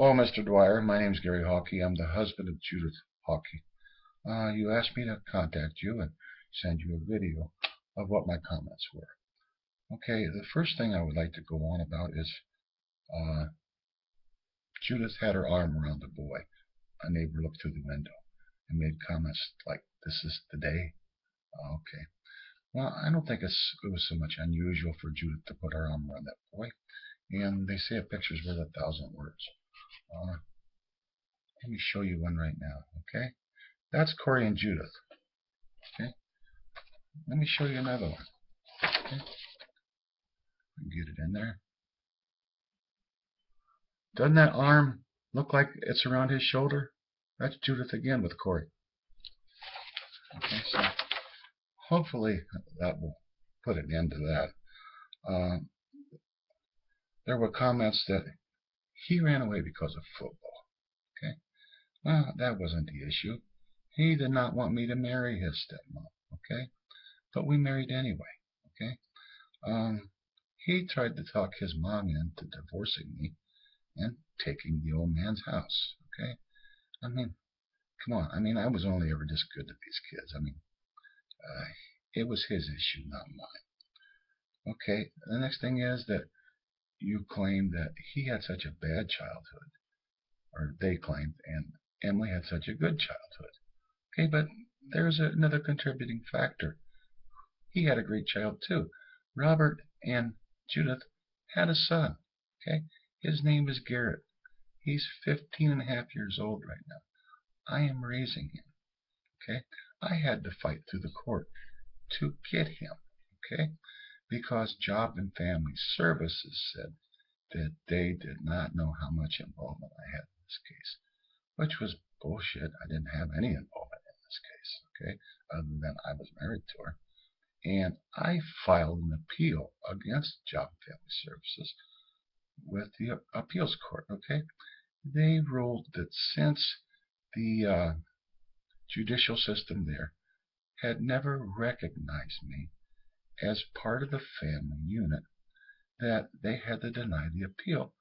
Hello, Mr. Dwyer. My name is Gary Hawkey. I'm the husband of Judith Hawkey. Uh, you asked me to contact you and send you a video of what my comments were. Okay, the first thing I would like to go on about is uh, Judith had her arm around the boy. A neighbor looked through the window and made comments like, This is the day. Uh, okay. Well, I don't think it's, it was so much unusual for Judith to put her arm around that boy. And they say a picture's worth a thousand words. Uh, let me show you one right now, okay? That's Corey and Judith. Okay? Let me show you another one. Okay? Get it in there. Doesn't that arm look like it's around his shoulder? That's Judith again with Corey. Okay, so hopefully that will put an end to that. Uh, there were comments that he ran away because of football. Okay, well, that wasn't the issue. He did not want me to marry his stepmom. Okay, but we married anyway. Okay, um, he tried to talk his mom into divorcing me and taking the old man's house. Okay, I mean, come on. I mean, I was only ever this good to these kids. I mean, uh, it was his issue, not mine. Okay, the next thing is that you claim that he had such a bad childhood, or they claimed, and Emily had such a good childhood. Okay, but there's another contributing factor. He had a great child too. Robert and Judith had a son. Okay, his name is Garrett. He's 15 and a half years old right now. I am raising him. Okay, I had to fight through the court to get him. Okay, because Job and Family Services said that they did not know how much involvement I had in this case, which was bullshit. I didn't have any involvement in this case, okay, other than I was married to her. And I filed an appeal against Job and Family Services with the appeals court, okay. They ruled that since the uh, judicial system there had never recognized me as part of the family unit that they had to deny the appeal,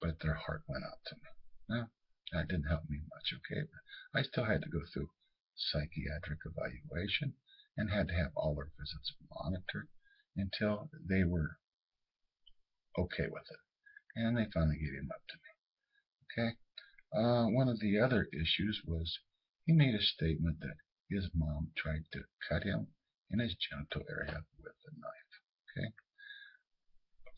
but their heart went out to me. Now, that didn't help me much, okay? But I still had to go through psychiatric evaluation and had to have all their visits monitored until they were okay with it. And they finally gave him up to me. Okay? Uh, one of the other issues was he made a statement that his mom tried to cut him in his genital area with a knife. Okay.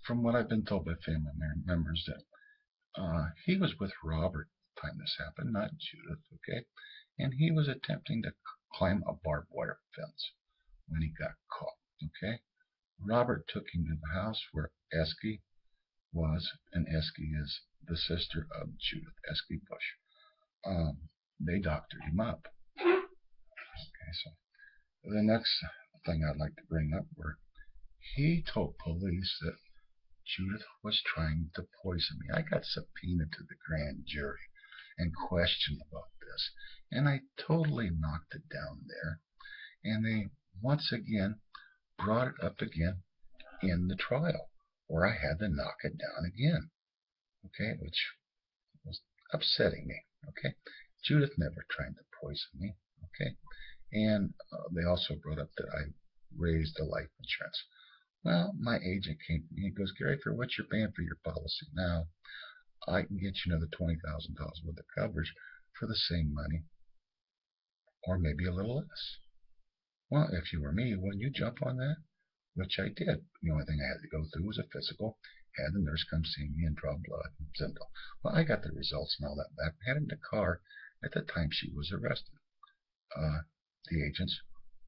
From what I've been told by family members, that uh, he was with Robert at the time this happened, not Judith. Okay, and he was attempting to climb a barbed wire fence when he got caught. Okay, Robert took him to the house where Esky was, and Esky is the sister of Judith Esky Bush. Um, they doctored him up. Okay, so the next thing I'd like to bring up where he told police that Judith was trying to poison me. I got subpoenaed to the grand jury and questioned about this, and I totally knocked it down there. And they once again brought it up again in the trial, where I had to knock it down again. Okay, which was upsetting me. Okay, Judith never tried to poison me. Okay, and uh, they also brought up that I raised the life insurance. Well, my agent came to me and goes, Gary, for what you're paying for your policy now, I can get you another $20,000 worth of coverage for the same money, or maybe a little less. Well, if you were me, wouldn't you jump on that? Which I did. The only thing I had to go through was a physical. Had the nurse come see me and draw blood and Zindel. Well, I got the results and all that back. Had in the car at the time she was arrested. Uh, the agents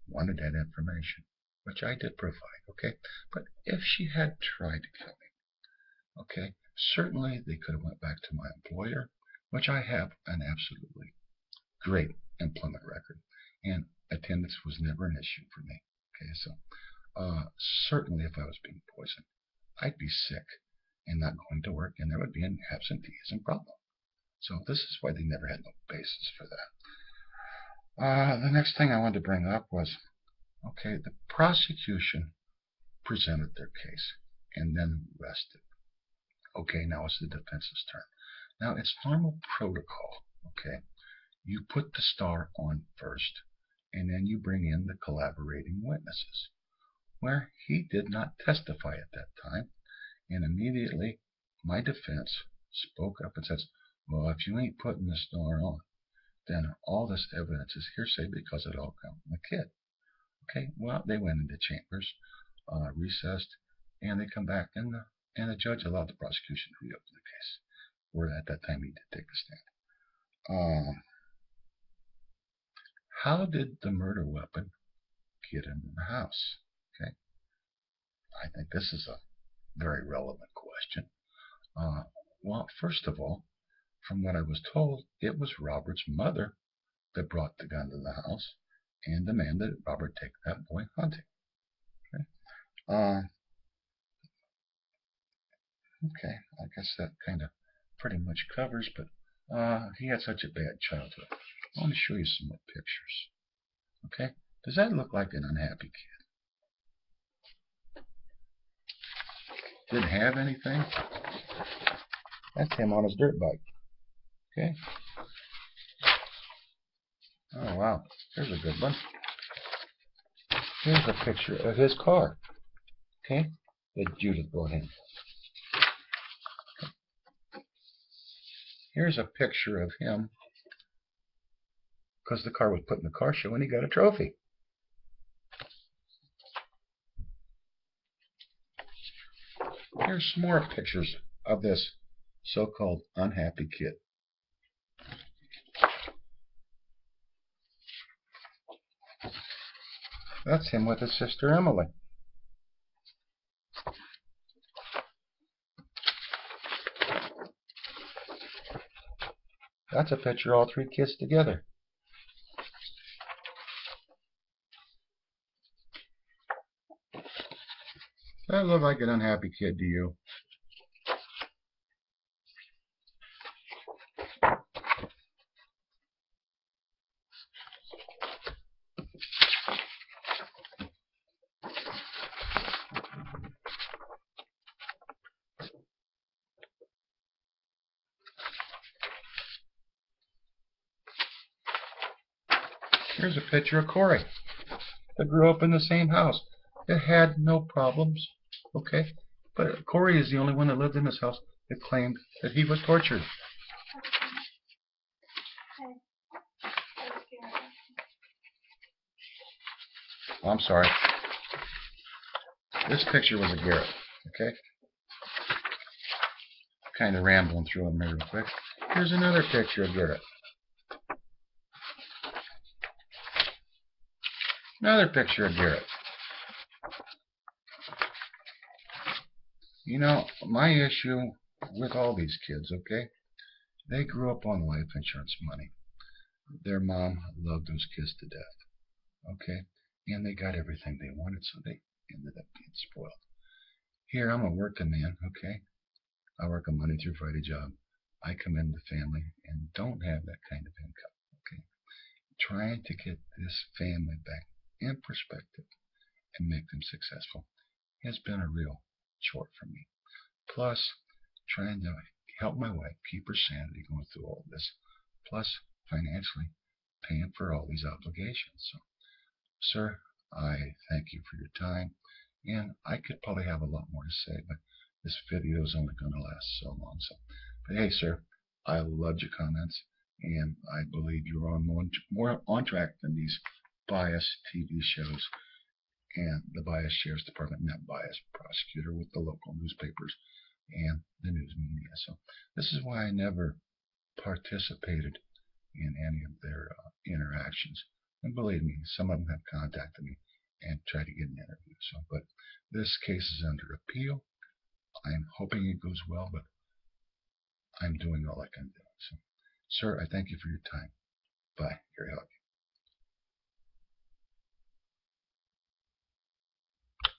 wanted that information, which I did provide, okay? But if she had tried to kill me, okay, certainly they could have went back to my employer, which I have an absolutely great employment record, and attendance was never an issue for me, okay? So uh, certainly if I was being poisoned, I'd be sick and not going to work, and there would be an absenteeism problem. So this is why they never had no basis for that. Uh, the next thing I wanted to bring up was, okay, the prosecution presented their case and then rested. Okay, now it's the defense's turn. Now, it's normal protocol, okay? You put the star on first, and then you bring in the collaborating witnesses. Where he did not testify at that time, and immediately my defense spoke up and says, well, if you ain't putting the star on, then all this evidence is hearsay because it all comes from the kid. Okay, well, they went into chambers, uh, recessed, and they come back, and the, and the judge allowed the prosecution to reopen the case, where at that time he did take a stand. Um, how did the murder weapon get into the house? Okay, I think this is a very relevant question. Uh, well, first of all, from what I was told, it was Robert's mother that brought the gun to the house and demanded Robert take that boy hunting. Okay. Uh, okay, I guess that kind of pretty much covers, but uh, he had such a bad childhood. I want to show you some more pictures. Okay, does that look like an unhappy kid? Didn't have anything? That's him on his dirt bike. Okay. Oh, wow. There's a good one. Here's a picture of his car. Okay. That Judith brought in. Here's a picture of him because the car was put in the car show and he got a trophy. Here's some more pictures of this so-called unhappy kid. That's him with his sister Emily. That's a picture of all three kids together. That look like an unhappy kid to you. Here's a picture of Corey. They grew up in the same house. It had no problems. Okay? But Corey is the only one that lived in this house that claimed that he was tortured. I'm sorry. This picture was a Garrett. Okay? Kind of rambling through them real quick. Here's another picture of Garrett. Another picture of Garrett. You know, my issue with all these kids, okay? They grew up on life insurance money. Their mom loved those kids to death, okay? And they got everything they wanted, so they ended up being spoiled. Here, I'm a working man, okay? I work a Monday through Friday job. I come into the family and don't have that kind of income, okay? Trying to get this family back in perspective and make them successful has been a real chore for me. Plus, trying to help my wife keep her sanity going through all this. Plus, financially paying for all these obligations. So, sir, I thank you for your time. And I could probably have a lot more to say, but this video is only going to last so long. So, but hey, sir, I loved your comments, and I believe you're on more, more on track than these biased TV shows and the biased sheriff's department that biased prosecutor with the local newspapers and the news media. So this is why I never participated in any of their uh, interactions. And believe me, some of them have contacted me and tried to get an interview. So, but this case is under appeal. I'm hoping it goes well, but I'm doing all I can do. So, sir, I thank you for your time. Bye. Gary Hawkey.